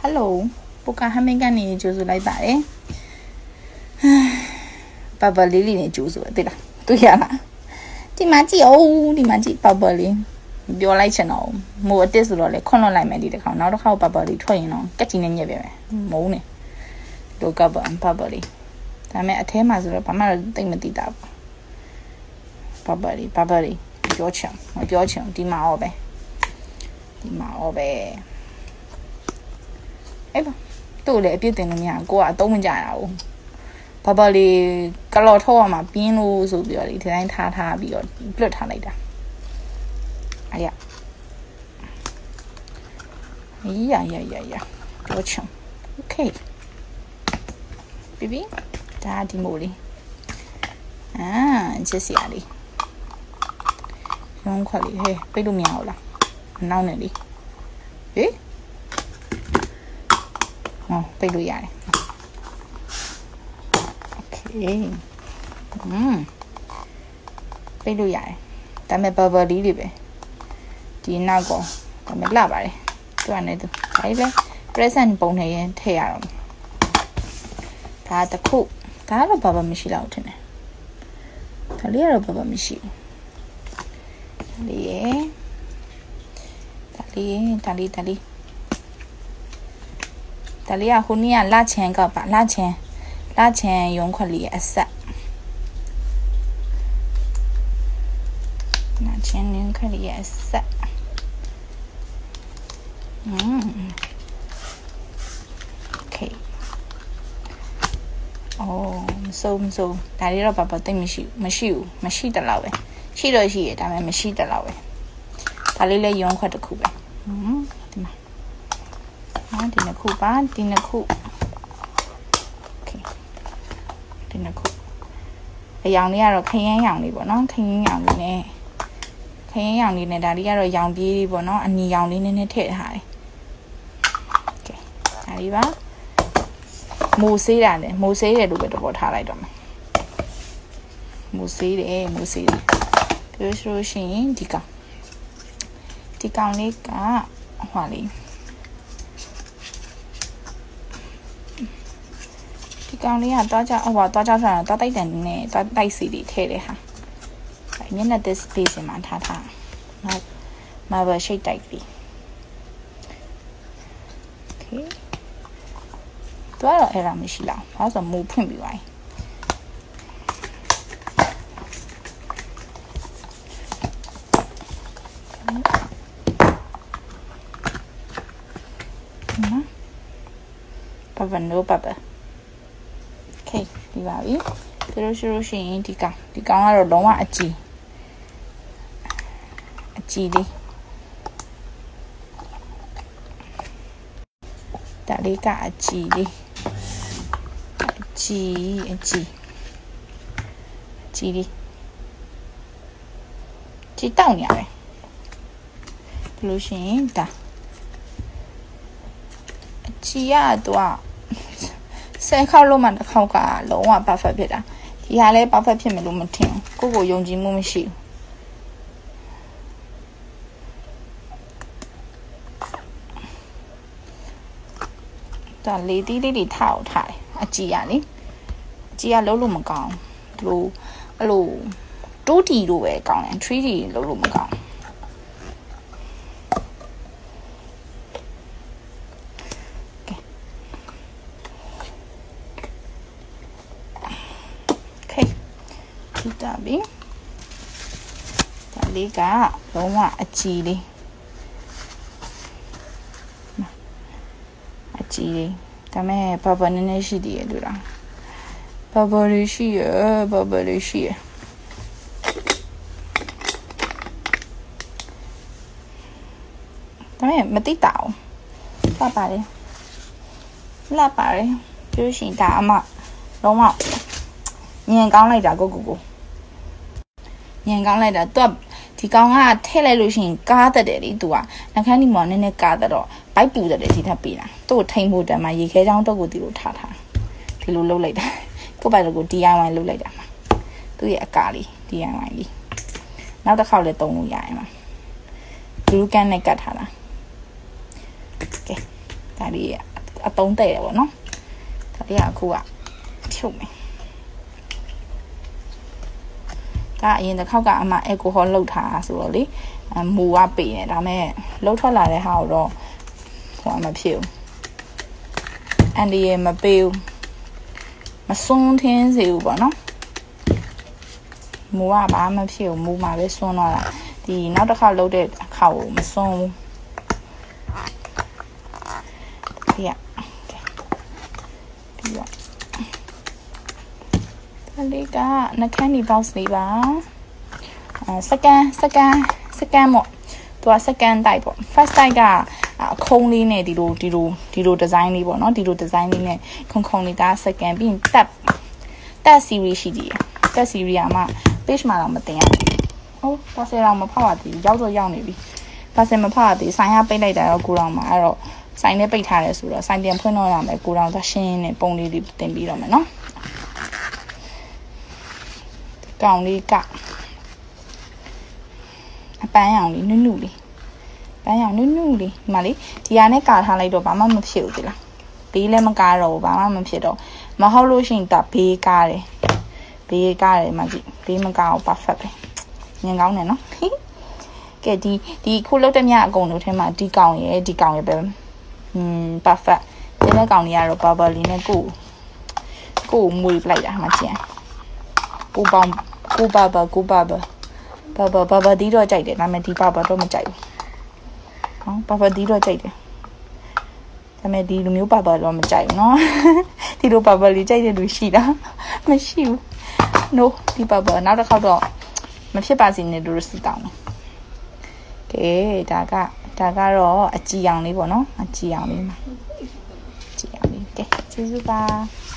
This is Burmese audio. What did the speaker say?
ဟယ်လိုပိုကာဟမင်းကနေကြိုဆိုလိုက်ပါတယ်ဘဘလေးလေးနဲ့ကြိုဆိုတယ်သိလားတွေ့ရလားဒီမှာကြည့်အောင်ဒီမှာကြည့်ဘဘလေးပြောလိုက်ချင်တော့မိုးအစ်ဆိုတော့လေခွန့်လွတ်လိုက်မယ်ဒီတစ်ခါနောက်တစ်ခါဘဘလေးထွက်ရင်တော့ကက်ချီနဲ့ညက်ပြမယ်မုန်းနေလိုကဘဘဘလေးဒါပေမဲ့အထဲမှာဆိုတော့ဘာမှတိတ်မသိတာဘဘလေးဘဘလေးပြောချင်မပြောချင်ဒီမှာတော့ပဲဒီမှာတော့ပဲ အဲ့ဒါသူ့ကိုလည်းအပြစ်တင်လို့မရဘူးကိုကအသုံးမကျရဘူးဘာဘာလေးကလော်ထောက်ရမှာပြင်းလို့ဆိုပြီးတော့ဒီတိုင်းထားထားပြီးတော့လွတ်ထားလိုက်တာအဲ့ရရရရရတော့ချုံ okay ပြီပြီဒါဒီမိုးလေးအာချစ်စရာလေးရုံးခွက်လေးဟဲ့ပိတ်လို့မရဘူးလားနောက်နေလေးဟေး အောင်ပိတ်လို့ရတယ် okay อืมပိတ်လို့ရတယ်ဒါပေမဲ့ bubble လေးတွေပဲဒီနောက်ကောဒါပေမဲ့လှပါတယ်သူကလည်းသူဒါလေးလဲ present ပုံထဲရင်ထည့်ရတော့ဒါတခုဒါကတော့ bubble မရှိတော့ထင်တယ်ဒါလေးကတော့ bubble မရှိဘူးဒါလေးရယ်ဒါလေးဒါလေးဒါလေး ဒါလေးကဟိုနေ့ကလချင်ကပါလချင်လချင်ရုံးခွက်လေးအဆက်လချင်ရုံးခွက်လေးအဆက်อืมโอเคအော်မစိုးမစိုးဒါလေးတော့ဘာဘာသိမရှိဘူးမရှိဘူးမရှိတလောက်ပဲရှိတော့ရှိရဒါပေမဲ့မရှိတလောက်ပဲဒါလေးလည်းရုံးခွက်တစ်ခုပဲอืม ဒီနှစ်ခုပါဒီနှစ်ခုဒီနှစ်ခုအယောင်လေးကတော့ခရမ်းရောင်လေးပေါ့နော်ခရမ်းရောင်လေးနဲ့ခရမ်းရောင်လေးနဲ့ဒါလေးကတော့ရောင်ပြေးလေးပေါ့နော်အနီရောင်လေးနည်းနည်းထည့်ထားတယ်ကဲဒါလေးပါမိုးဆေးတာလေမိုးဆေးတယ်လို့ပဲတပေါ်ထားလိုက်တော့မယ်မိုးဆေးတယ်မိုးဆေးတယ်ပြောဆိုရှင်ဒီကောင်ဒီကောင်လေးကဟွာလေး ကောင်လေးကတွားကြဟိုပါတွားကြဆိုတာတွားတိုက်တန်နဲ့တွားတိုက်စီတွေထည့်တယ်ဟာအဲမျက်နှာ this space မှာထားထားနောက် marble shade တိုက်ပြီး okay တွားတော့အဲ့ဒါမရှိလားဘာလို့ဆိုမူဖွင့်ပြီးပါ යි ပပနိုးပပโပြီးပါပြီဆိုလို့ရှိလို့ရှိရင်ဒီကောင်ဒီကောင်ကတော့လုံးဝအကြည်အကြည်လေးဒါလေးကအကြည်လေးအကြည်အကြည်အကြည်လေးကြည်တောက်နေရတယ်ဘလို့ရှင်ဒါအကြည်ရတော့ ဆယ်ခေါက်လုံးမှတစ်ခေါက်ကလုံးဝ perfect ဖြစ်တာဒီဟာလည်း perfect ဖြစ်မယ်လို့မထင်ဘူးကိုကိုယုံကြည်မှုမရှိဘူးဒါလေတီးလေးတွေထားအောင်ထားတယ်အကြည်ရလေအကြည်ရလုံးလို့မကောင်းဘူးဒီလိုအဲ့လို 2D လို့ပဲကောင်းတယ် 3D လုံးလို့မကောင်းဘူး တာပြီဒါလေးကလုံးဝအကြည်လေးအကြည်လေးဒါမဲ့ဘာဘာနည်းနည်းရှိသေးရဲ့လို့လားဘာဘာလေးရှိရဘာဘာလေးရှိရဒါမဲ့မသိတာအောင်လှပါတယ်လှပါတယ်ပြောရှင်ဒါအမလုံးဝညင်ကောင်းလိုက်တာကိုကိုကို ညံကောင်းလိုက်တာသူကဒီကောင်ကထည့်လိုက်လို့ရှိရင်ကားတတ်တယ်လေသူကနှခမ်းဒီမောင်နည်းနည်းကားတတ်တော့ဘိုက်ပူတတ်တယ်ဒီထပ်ပေးတာသူ့ကိုထိန်ဖို့တမ်းမှာရေခဲချောင်းတော့ကိုဒီလိုထားထားဒီလိုလုပ်လိုက်တာကိုပိုင်တော့ကို DIY လုပ်လိုက်တာမှာသူ့ရဲ့အကာလေး DIY လေးနောက်တစ်ခေါက်လည်းသုံးလို့ရရင်မှာဘလူးကန်နဲ့ကတ်ထားတာကဲဒါလေးအသုံးတဲ့တယ်ပေါ့နော်ဒါလေးကအခုကချုပ်မယ် ဒါအရင်တစ်ခေါက်ကအမအယ်ကိုဟောလောက်ထားဆိုတော့လေမူကပေးနေဒါမဲ့လှုပ်ထွက်လာတဲ့ဟာကိုတော့ဟိုအမဖြစ်ဘူးအန်ဒီရမပေးဘူးမစွန်းထင်းစေဘူးပေါ့နော်မူကဘာမှဖြစ်ဘူးမူမှာပဲစွန်းတော့တာဒီနောက်တစ်ခါလှုပ်တဲ့အခါကိုမစွန်းဘူးဒီကပြီးတော့ ဒါလေးကနှခမ်းဒီ box လေးပါအဲစကန်စကန်စကန်မို့သူကစကန်တိုက်ပေါ့ first တိုက်ကအခုံးလေးနဲ့ဒီလိုဒီလိုဒီလို design လေးပေါ့နော်ဒီလို design လေးနဲ့ခုံခုံလေးဒါစကန်ပြီးရင်တက်တက် series ရှိသေးတယ်တက် series ကမှ page မှာတော့မတင်ရဘူးဟုတ်ပါစယ်တော့မဖောက်ရသေးဘူးရောက်တော့ရောက်နေပြီပါစယ်မဖောက်ရသေးဆိုင်ရပိတ်လိုက်တာတော့ကိုတော်မှာအဲ့တော့ဆိုင်နဲ့ပိတ်ထားတယ်ဆိုတော့ဆိုင်ပြန်ဖွင့်တော့ရမယ်ကိုတော်သရှင်းနဲ့ပုံလေးတွေတင်ပြီးတော့မယ်နော် ကောင်လေးကအပန်းရောင်လေးနုနုလေးပန်းရောင်နုနုလေးဒီမှာလေဒီဟာနဲ့ကာထားလိုက်တော့ဘာမှမဖြစ်ဘူးဒီလားဘေးလည်းမကားတော့ဘူးဘာမှမဖြစ်တော့မဟုတ်လို့ရှိရင်ဒါဘေးကားတယ်ဘေးကားတယ်မကြည့်ဘေးမကားဘူး perfect ပဲညင်ကောင်းတယ်နော်ကဲဒီဒီခုလုတ်တဲ့မြအကုန်လုံးထဲမှာဒီကောင်ရယ်ဒီကောင်ရယ်ပဲอืม perfect ဒီလက်ကောင်လေးကတော့ bubble လေးနဲ့ကိုကိုမွေပလိုက်တာမှကျန်ကိုပေါင်း ကိုပါပါကိုပါပါဘာဘာဘာဘာဒီတော့ကြိုက်တယ်ဒါပေမဲ့ဒီဘာဘာတော့မကြိုက်ဘူး။ဟောဘာဘာဒီတော့ကြိုက်တယ်။ဒါပေမဲ့ဒီလူမျိုးဘာဘာတော့မကြိုက်ဘူးနော်။ဒီလိုဘာဘာလေးကြိုက်တဲ့လူရှိတာမရှိဘူး။ no ဒီဘာဘာနောက်တစ်ခေါက်တော့မဖြစ်ပါစေနဲ့တို့စတောင်းမယ်။ကဲဒါကဒါကတော့အကြည်အောင်လေးပေါ့နော်။အကြည်အောင်လေးမှာ။အကြည်အောင်လေးကဲကျေးဇူးပါ။